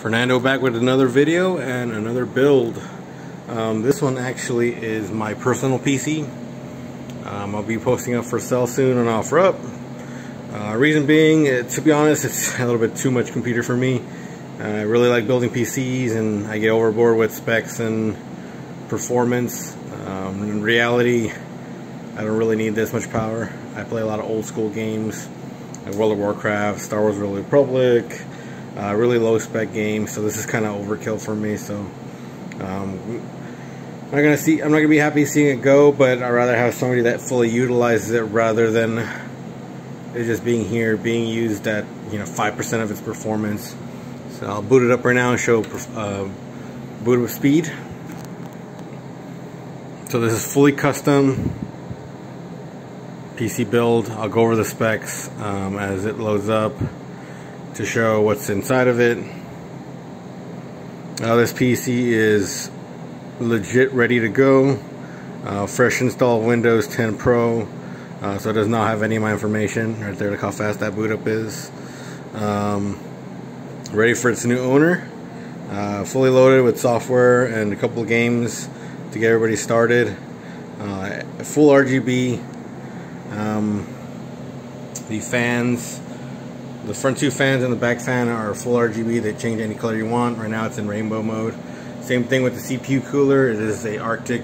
Fernando back with another video and another build. Um, this one actually is my personal PC. Um, I'll be posting up for sale soon on OfferUp. Uh, reason being, uh, to be honest, it's a little bit too much computer for me. Uh, I really like building PCs and I get overboard with specs and performance. Um, in reality, I don't really need this much power. I play a lot of old school games like World of Warcraft, Star Wars Republic, uh, really low spec game, so this is kind of overkill for me. So um, I'm not gonna see. I'm not gonna be happy seeing it go, but I'd rather have somebody that fully utilizes it rather than it just being here, being used at you know five percent of its performance. So I'll boot it up right now and show uh, boot up speed. So this is fully custom PC build. I'll go over the specs um, as it loads up to show what's inside of it. Now this PC is legit ready to go. Uh, fresh install Windows 10 Pro. Uh, so it does not have any of my information right there, look how fast that boot up is. Um, ready for its new owner. Uh, fully loaded with software and a couple of games to get everybody started. Uh, full RGB. Um, the fans the front two fans and the back fan are full RGB. They change any color you want. Right now it's in rainbow mode. Same thing with the CPU cooler. It is a Arctic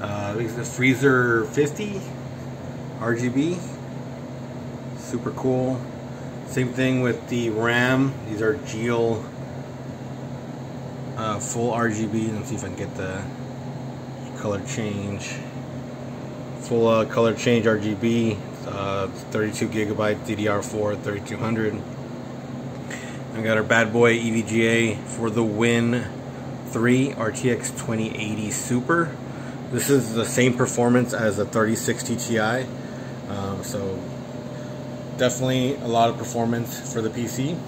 uh, the Freezer 50 RGB. Super cool. Same thing with the RAM. These are GeIL uh, full RGB. Let's see if I can get the color change. Full uh, color change RGB uh, 32 gigabyte DDR4 3200. I got our bad boy EVGA for the Win 3 RTX 2080 Super. This is the same performance as a 3060 Ti, um, so definitely a lot of performance for the PC.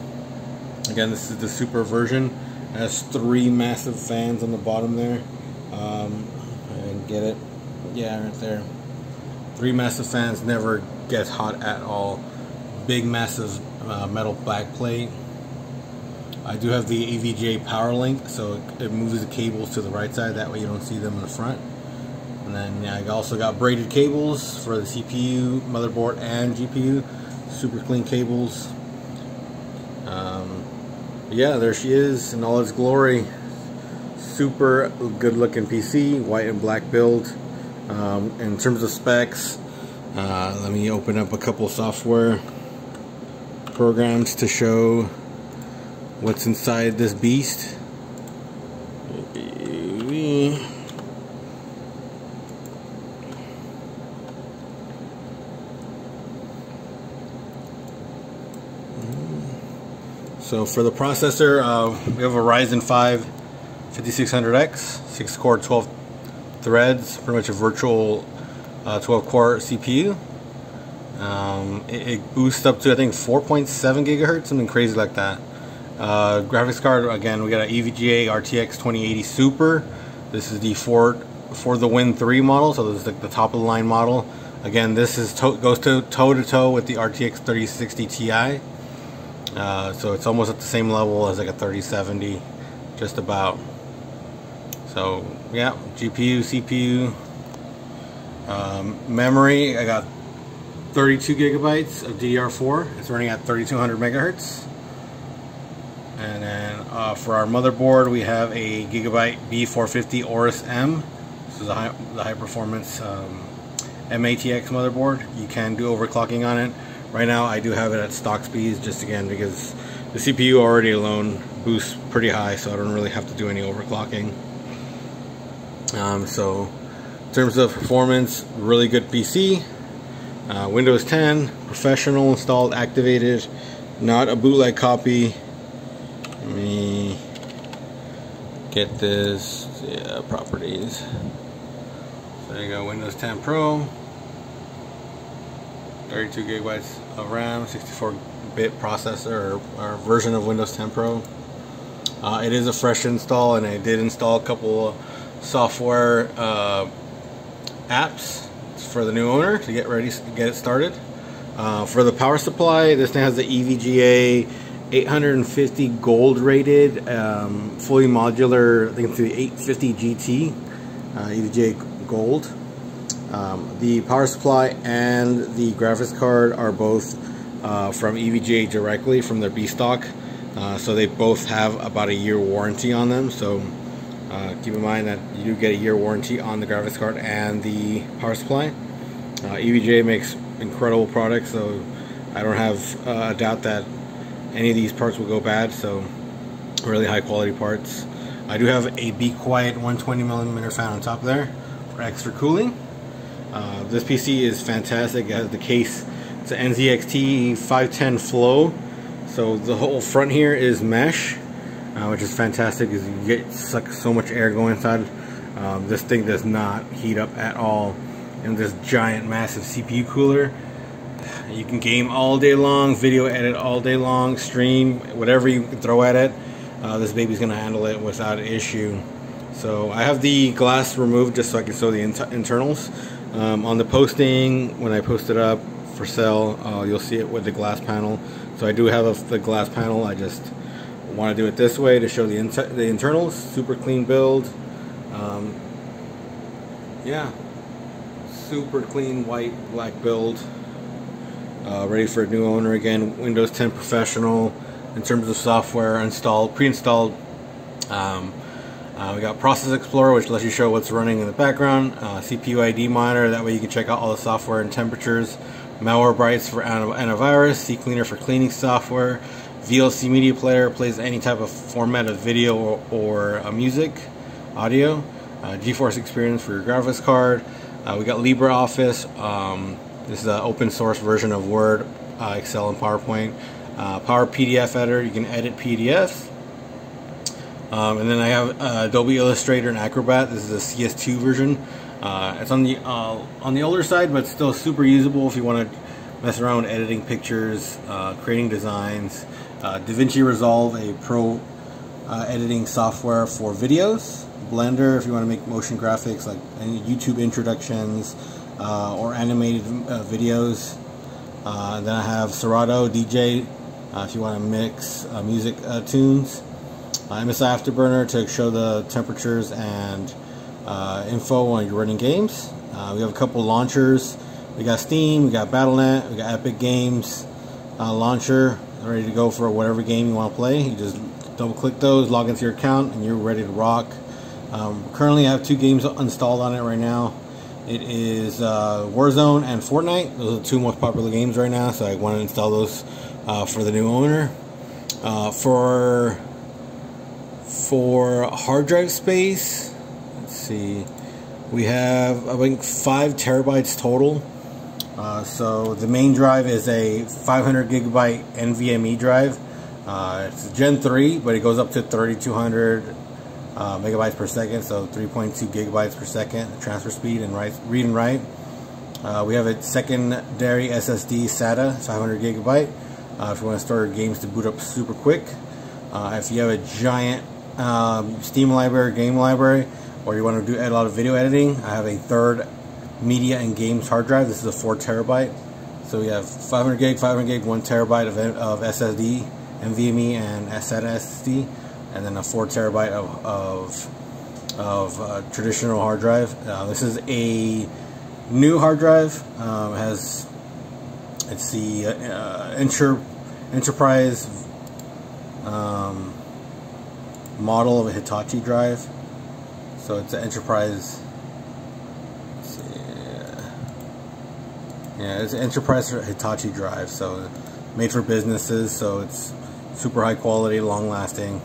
Again, this is the Super version. It has three massive fans on the bottom there. Um, and get it, yeah, right there. Three massive fans never gets hot at all. Big massive uh, metal backplate. I do have the EVGA power link, so it moves the cables to the right side. That way you don't see them in the front. And then yeah, I also got braided cables for the CPU, motherboard, and GPU. Super clean cables. Um, yeah, there she is in all its glory. Super good looking PC, white and black build. Um, in terms of specs, uh, let me open up a couple software programs to show what's inside this beast. So for the processor, uh, we have a Ryzen 5 5600X, 6 core 12 threads, pretty much a virtual uh, 12 core CPU. Um, it, it, boosts up to I think 4.7 gigahertz, something crazy like that. Uh, graphics card again, we got an EVGA RTX 2080 Super. This is the for for the Win 3 model, so this is like the top of the line model. Again, this is to goes to toe to toe with the RTX 3060 Ti. Uh, so it's almost at the same level as like a 3070, just about. So yeah, GPU, CPU, um, memory. I got 32 gigabytes of DDR4. It's running at 3200 megahertz. And then uh, for our motherboard, we have a Gigabyte B450 Aorus M. This is high, the high performance um, MATX motherboard. You can do overclocking on it. Right now, I do have it at stock speeds, just again because the CPU already alone boosts pretty high, so I don't really have to do any overclocking. Um, so, in terms of performance, really good PC. Uh, Windows 10, professional, installed, activated, not a bootleg copy. Let me get this yeah, properties. So there you go, Windows 10 Pro, 32 gigabytes of RAM, 64-bit processor or, or, version of Windows 10 Pro. Uh, it is a fresh install, and I did install a couple software uh, apps for the new owner to get ready to get it started. Uh, for the power supply, this thing has the EVGA 850 gold rated, um, fully modular, I think it's the 850 GT, uh, EVGA gold. Um, the power supply and the graphics card are both uh, from EVGA directly from their B stock. Uh, so they both have about a year warranty on them. So uh, keep in mind that you do get a year warranty on the graphics card and the power supply. Uh, makes incredible products, so I don't have uh, a doubt that any of these parts will go bad. So really high quality parts. I do have a Be Quiet 120 millimeter fan on top there for extra cooling. Uh, this PC is fantastic. It has the case. It's an NZXT 510 Flow. So the whole front here is mesh, uh, which is fantastic because you get suck so much air going inside. Um, this thing does not heat up at all. And this giant, massive CPU cooler. You can game all day long, video edit all day long, stream, whatever you can throw at it. Uh, this baby's gonna handle it without issue. So I have the glass removed just so I can show the inter internals. Um, on the posting, when I post it up for sale, uh, you'll see it with the glass panel. So I do have a, the glass panel. I just want to do it this way to show the, inter the internals. Super clean build. Um, yeah, super clean white black build. Uh, ready for a new owner again. Windows 10 Professional in terms of software installed, pre-installed. Um, uh, we got Process Explorer, which lets you show what's running in the background. Uh, CPU ID monitor, that way you can check out all the software and temperatures. Malwarebytes for antivirus, CCleaner for cleaning software. VLC Media Player plays any type of format of video or, or uh, music, audio. Uh, GeForce Experience for your graphics card. Uh, we got LibreOffice. Um, this is an open source version of Word, uh, Excel, and PowerPoint. Power PDF Editor, you can edit PDFs. Um, and then I have uh, Adobe Illustrator and Acrobat. This is a CS2 version. Uh, it's on the uh, on the older side, but still super usable if you want to mess around editing pictures, uh, creating designs. Uh, DaVinci Resolve, a pro uh, editing software for videos. Blender, if you want to make motion graphics like any YouTube introductions or animated videos. then I have Serato DJ, if you want to mix music tunes uh, MSI Afterburner to show the temperatures and uh, info on your running games. Uh, we have a couple launchers. We got Steam, we got Battle.net, we got Epic Games uh, launcher, ready to go for whatever game you want to play. You just double click those, log into your account, and you're ready to rock. Um, currently, I have two games installed on it right now. It is uh, Warzone and Fortnite. Those are the two most popular games right now, so I want to install those uh, for the new owner. Uh, for for hard drive space, let's see, we have I think five terabytes total. Uh, so the main drive is a 500 gigabyte NVMe drive. Uh, it's Gen 3, but it goes up to 3200 uh, megabytes per second, so 3.2 gigabytes per second transfer speed and write, read and write. Uh, we have a secondary SSD SATA, 500 gigabyte. Uh, if you want to store your games to boot up super quick. Uh, if you have a giant um, Steam library, game library, or you want to do a lot of video editing, I have a third media and games hard drive. This is a 4 terabyte. So we have 500 gig, 500 gig, 1 terabyte of, of SSD, NVMe, and SSD, and then a 4 terabyte of, of, of uh, traditional hard drive. Uh, this is a new hard drive. Um, has it's the uh, Enter, Enterprise um, model of a Hitachi drive. So it's an enterprise. Yeah, it's enterprise Hitachi drive. So made for businesses. So it's super high quality, long lasting.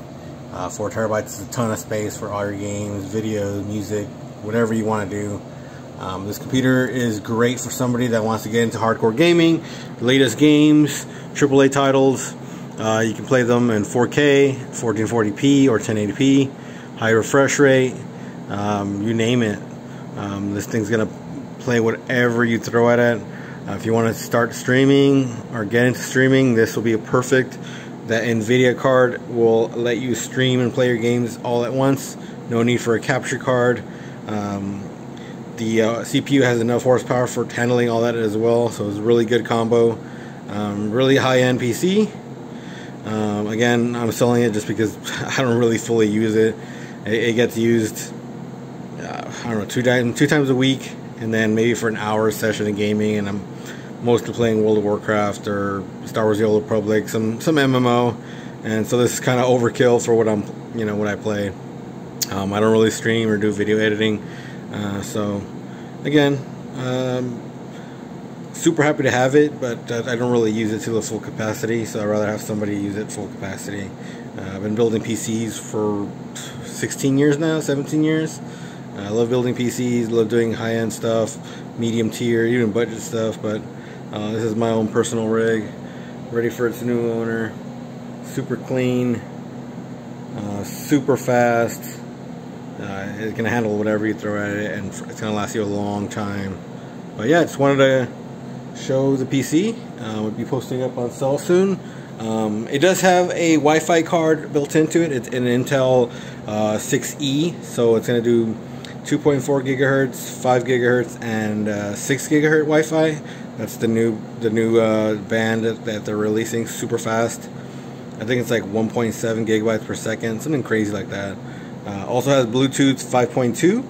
Uh, four terabytes is a ton of space for all your games, videos, music, whatever you want to do. Um, this computer is great for somebody that wants to get into hardcore gaming, latest games, AAA titles, uh, you can play them in 4K, 1440p, or 1080p, high refresh rate, um, you name it. Um, this thing's gonna play whatever you throw at it. Uh, if you want to start streaming or get into streaming, this will be a perfect. That NVIDIA card will let you stream and play your games all at once. No need for a capture card. Um, the uh, CPU has enough horsepower for handling all that as well, so it's a really good combo. Um, really high-end PC. Um, again, I'm selling it just because I don't really fully use it. It, it gets used, uh, I don't know, two times two times a week, and then maybe for an hour session of gaming, and I'm mostly playing World of Warcraft or Star Wars: The Old Republic, some some MMO, and so this is kind of overkill for what I'm, you know, what I play. Um, I don't really stream or do video editing, uh, so again, um, super happy to have it, but uh, I don't really use it to the full capacity, so I'd rather have somebody use it full capacity. Uh, I've been building PCs for 16 years now, 17 years. Uh, I love building PCs, love doing high-end stuff, medium tier, even budget stuff, but uh, this is my own personal rig, ready for its new owner. Super clean, uh, super fast. Uh, it's gonna handle whatever you throw at it, and it's gonna last you a long time. But yeah, just wanted to show the PC. Uh, we'll be posting up on sale soon. Um, it does have a Wi-Fi card built into it. It's an Intel uh, 6E, so it's going to do 2.4 gigahertz, 5 gigahertz, and uh, 6 gigahertz Wi-Fi. That's the new the new uh, band that, that, they're releasing, super fast. I think it's like 1.7 gigabytes per second, something crazy like that. Uh, also has Bluetooth 5.2.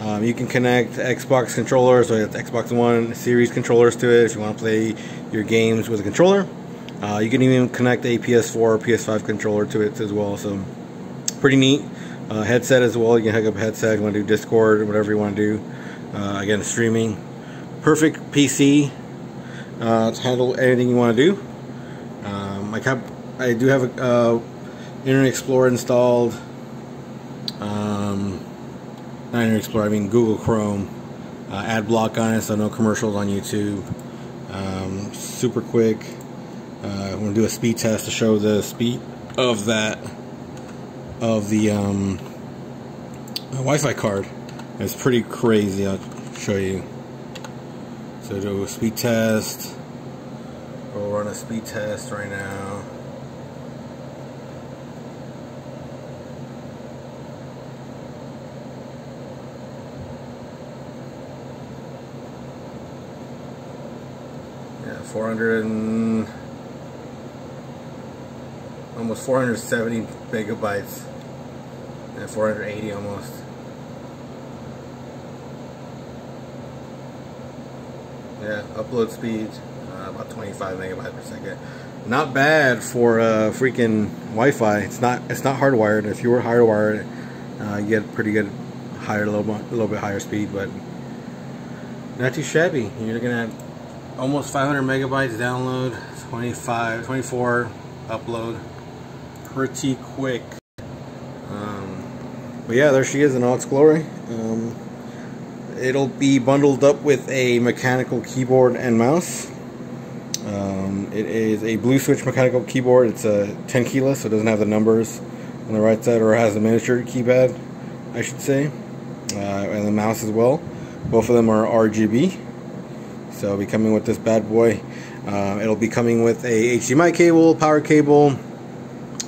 Um, you can connect Xbox controllers, so it's Xbox One series controllers to it if you want to play your games with a controller. Uh, you can even connect a PS4 or PS5 controller to it as well, so pretty neat. Uh, headset as well, you can hook up a headset if you want to do Discord or whatever you want to do. Uh, again, streaming. Perfect PC uh, to handle anything you want to do. Um, I, I do have a uh, Internet Explorer installed. Um, not Internet Explorer, I mean Google Chrome. Uh, ad block on it, so no commercials on YouTube. Um, super quick. I'm going to do a speed test to show the speed of that, of the um, Wi-Fi card. It's pretty crazy. I'll show you. So do a speed test. We'll run a speed test right now. Yeah, 400 and almost 470 megabytes and 480 almost. Yeah, upload speed uh, about 25 megabytes per second. Not bad for uh, freaking Wi-Fi. It's not it's not hardwired. If you were hardwired, uh, you get pretty good higher, a little, little bit higher speed, but not too shabby. You're looking at almost 500 megabytes download, 25, 24 upload. Pretty quick. Um, but yeah, there she is in all its glory. Um, it'll be bundled up with a mechanical keyboard and mouse. Um, it is a blue switch mechanical keyboard. It's a 10 keyless, so it doesn't have the numbers on the right side, or has a miniature keypad, I should say, uh, and the mouse as well. Both of them are RGB. So it'll be coming with this bad boy. Uh, it'll be coming with a HDMI cable, power cable,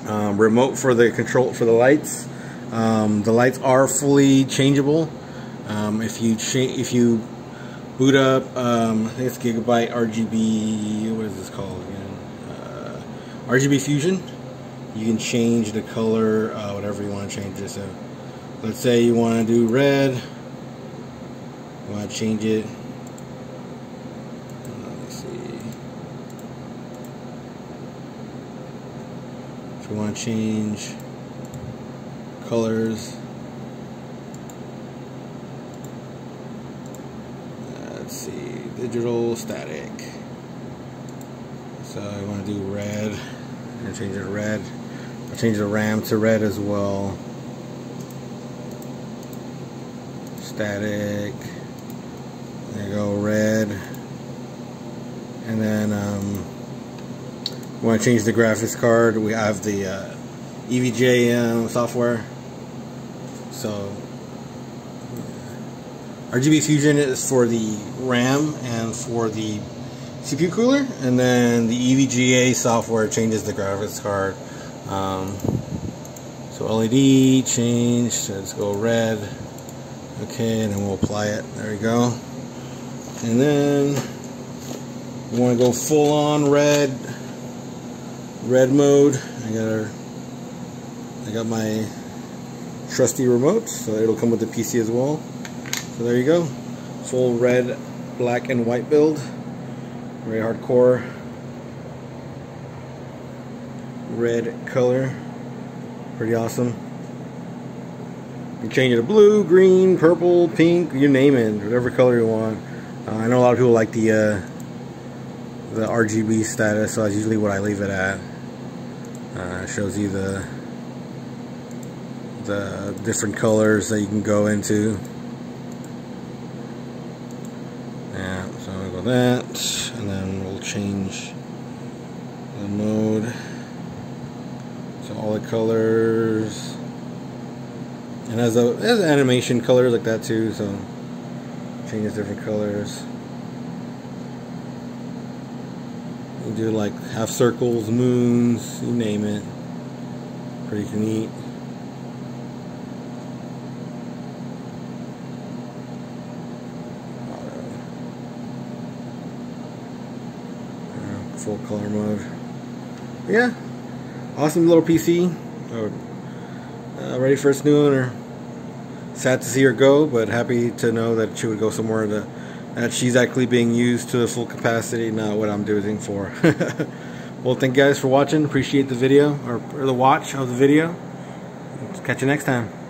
um, remote for the control for the lights. Um, the lights are fully changeable. Um, if you if you boot up, um, I think it's Gigabyte RGB. What is this called again? Uh, RGB Fusion. You can change the color, uh, whatever you want to change it. So, let's say you want to do red. You want to change it. Let's see. If you want to change colors. Let's see, digital static. So I want to do red and change it to red. I'll change the RAM to red as well. Static. There you go, red. And then um, want to change the graphics card. We have the uh, EVGA software. So RGB Fusion is for the RAM and for the CPU cooler, and then the EVGA software changes the graphics card. Um, so LED change, let's go red. Okay, and then we'll apply it. There we go. And then we want to go full on red. red mode. I got our, I got my trusty remote, so it'll come with the PC as well. So there you go, full red, black, and white build. Very hardcore. Red color, pretty awesome. You change it to blue, green, purple, pink, you name it, whatever color you want. Uh, I know a lot of people like the uh, the RGB status, so that's usually what I leave it at. Uh, shows you the the different colors that you can go into. Yeah, so that, and then we'll change the mode. So all the colors, and as a as animation colors like that too. So changes different colors. You do like half circles, moons, you name it. Pretty neat. Full color mode. Yeah, awesome little PC. Uh, ready for its new owner. Sad to see her go, but happy to know that she would go somewhere that, that she's actually being used to the full capacity, not what I'm doing for. well, thank you guys for watching. Appreciate the video or, or the watch of the video. Catch you next time.